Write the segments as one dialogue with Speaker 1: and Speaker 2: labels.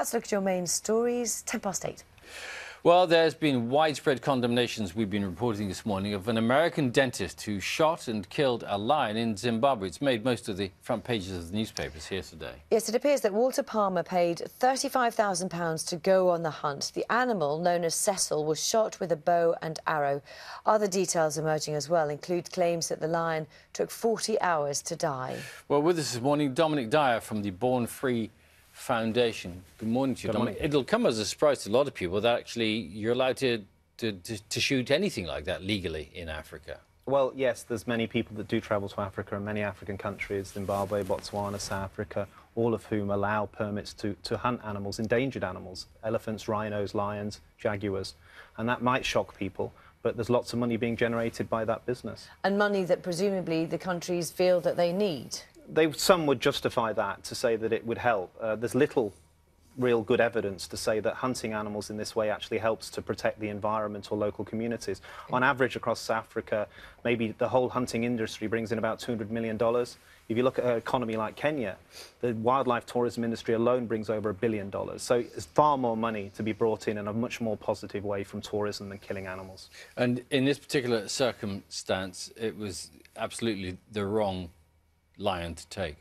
Speaker 1: Let's look at your main stories. 10 past 8.
Speaker 2: Well, there's been widespread condemnations we've been reporting this morning of an American dentist who shot and killed a lion in Zimbabwe. It's made most of the front pages of the newspapers here today.
Speaker 1: Yes, it appears that Walter Palmer paid £35,000 to go on the hunt. The animal, known as Cecil, was shot with a bow and arrow. Other details emerging as well include claims that the lion took 40 hours to die.
Speaker 2: Well, with us this morning, Dominic Dyer from the Born Free Foundation. Good morning to you,
Speaker 3: Good
Speaker 2: Dominic.
Speaker 3: morning.
Speaker 2: It'll come as a surprise to a lot of people that actually you're allowed to, to, to, to shoot anything like that legally in Africa.
Speaker 3: Well, yes, there's many people that do travel to Africa and many African countries, Zimbabwe, Botswana, South Africa, all of whom allow permits to, to hunt animals, endangered animals, elephants, rhinos, lions, jaguars. And that might shock people, but there's lots of money being generated by that business.
Speaker 1: And money that presumably the countries feel that they need.
Speaker 3: They, some would justify that to say that it would help. Uh, there's little real good evidence to say that hunting animals in this way actually helps to protect the environment or local communities. On average, across Africa, maybe the whole hunting industry brings in about $200 million. If you look at an economy like Kenya, the wildlife tourism industry alone brings over a billion dollars. So it's far more money to be brought in in a much more positive way from tourism than killing animals.
Speaker 2: And in this particular circumstance, it was absolutely the wrong lion to take.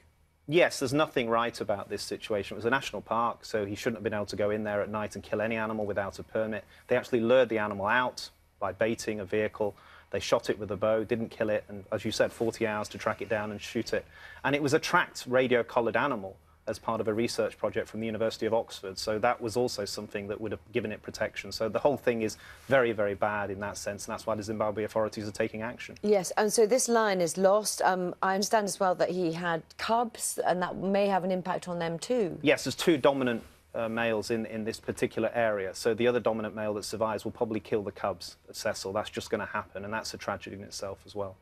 Speaker 3: Yes, there's nothing right about this situation. It was a national park, so he shouldn't have been able to go in there at night and kill any animal without a permit. They actually lured the animal out by baiting a vehicle. They shot it with a bow, didn't kill it, and as you said, 40 hours to track it down and shoot it. And it was a tracked radio collared animal as part of a research project from the University of Oxford. So that was also something that would have given it protection. So the whole thing is very, very bad in that sense, and that's why the Zimbabwe authorities are taking action.
Speaker 1: Yes, and so this lion is lost. Um, I understand as well that he had cubs, and that may have an impact on them too.
Speaker 3: Yes, there's two dominant uh, males in, in this particular area. So the other dominant male that survives will probably kill the cubs Cecil. That's just going to happen, and that's a tragedy in itself as well.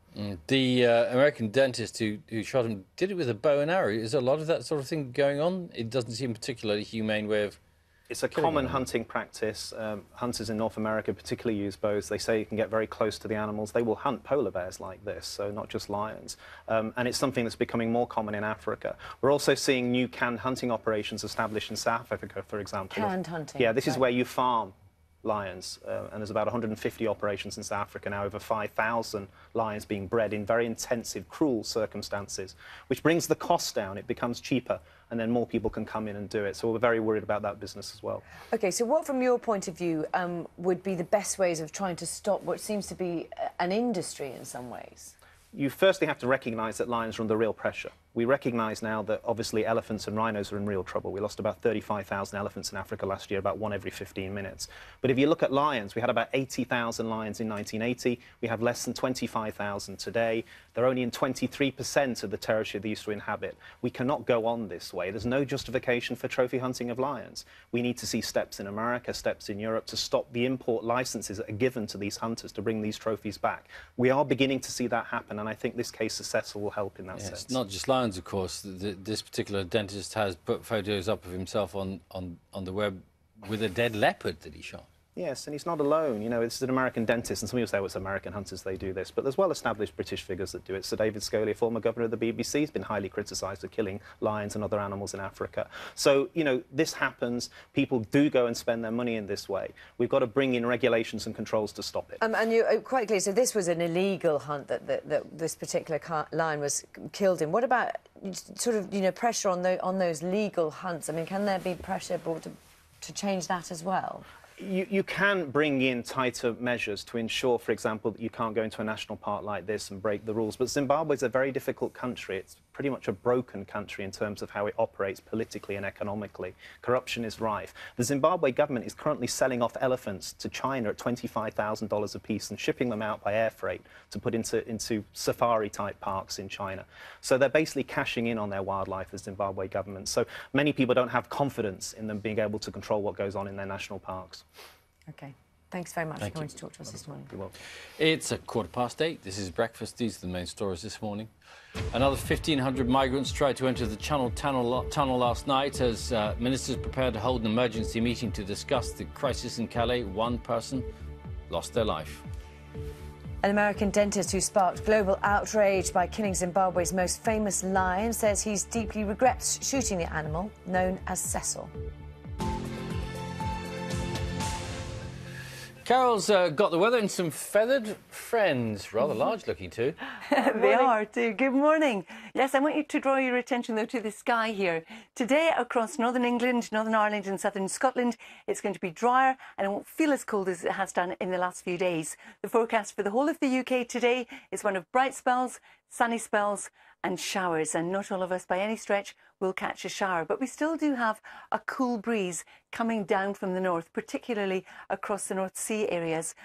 Speaker 2: The uh, American dentist who, who shot him did it with a bow and arrow. Is a lot of that sort of thing going on? It doesn't seem particularly humane way of.
Speaker 3: It's a common hunting practice. Um, hunters in North America particularly use bows. They say you can get very close to the animals. They will hunt polar bears like this, so not just lions. Um, and it's something that's becoming more common in Africa. We're also seeing new canned hunting operations established in South Africa, for example.
Speaker 1: Canned hunting,
Speaker 3: Yeah, this is where you farm lions, uh, and there's about 150 operations in South Africa now, over 5,000 lions being bred in very intensive, cruel circumstances, which brings the cost down. It becomes cheaper, and then more people can come in and do it. So we're very worried about that business as well.
Speaker 1: OK, so what, from your point of view, um, would be the best ways of trying to stop what seems to be an industry in some ways?
Speaker 3: You firstly have to recognise that lions are under real pressure. We recognise now that obviously elephants and rhinos are in real trouble. We lost about 35,000 elephants in Africa last year, about one every 15 minutes. But if you look at lions, we had about 80,000 lions in 1980. We have less than 25,000 today. They're only in 23% of the territory they used to inhabit. We cannot go on this way. There's no justification for trophy hunting of lions. We need to see steps in America, steps in Europe to stop the import licenses that are given to these hunters to bring these trophies back. We are beginning to see that happen, and I think this case of Cecil will help in that
Speaker 2: Yeah,
Speaker 3: sense.
Speaker 2: it's not just lions, of course. Th th this particular dentist has put photos up of himself on, on, on the web with a dead leopard that he shot.
Speaker 3: Yes, and he's not alone. You know, it's an American dentist, and some people say, well, it's American hunters, they do this. But there's well-established British figures that do it. Sir David Scholey, former governor of the BBC, has been highly criticised for killing lions and other animals in Africa. So, you know, this happens. People do go and spend their money in this way. We've got to bring in regulations and controls to stop it.
Speaker 1: Um, and you're uh, quite clear, so this was an illegal hunt that, that, that this particular lion was killed in. What about sort of, you know, pressure on, tho- on those legal hunts? I mean, can there be pressure brought to, to change that as well?
Speaker 3: You, you can bring in tighter measures to ensure, for example, that you can't go into a national park like this and break the rules. But Zimbabwe is a very difficult country. It's pretty much a broken country in terms of how it operates politically and economically. Corruption is rife. The Zimbabwe government is currently selling off elephants to China at $25,000 a piece and shipping them out by air freight to put into, into safari type parks in China. So they're basically cashing in on their wildlife, the Zimbabwe government. So many people don't have confidence in them being able to control what goes on in their national parks.
Speaker 1: OK. Thanks very much
Speaker 2: Thank
Speaker 1: for coming
Speaker 2: you.
Speaker 1: to talk to us this morning.
Speaker 3: You're welcome.
Speaker 2: It's a quarter past eight. This is breakfast. These are the main stories this morning. Another 1,500 migrants tried to enter the Channel Tunnel, tunnel last night as uh, ministers prepared to hold an emergency meeting to discuss the crisis in Calais. One person lost their life.
Speaker 1: An American dentist who sparked global outrage by killing Zimbabwe's most famous lion says he deeply regrets shooting the animal, known as Cecil.
Speaker 2: Carol's uh, got the weather and some feathered friends, rather large looking too.
Speaker 4: they are too. Good morning. Yes, I want you to draw your attention though to the sky here. Today across northern England, northern Ireland and southern Scotland, it's going to be drier and it won't feel as cold as it has done in the last few days. The forecast for the whole of the UK today is one of bright spells, sunny spells and showers and not all of us by any stretch will catch a shower. But we still do have a cool breeze coming down from the north particularly across the North Sea areas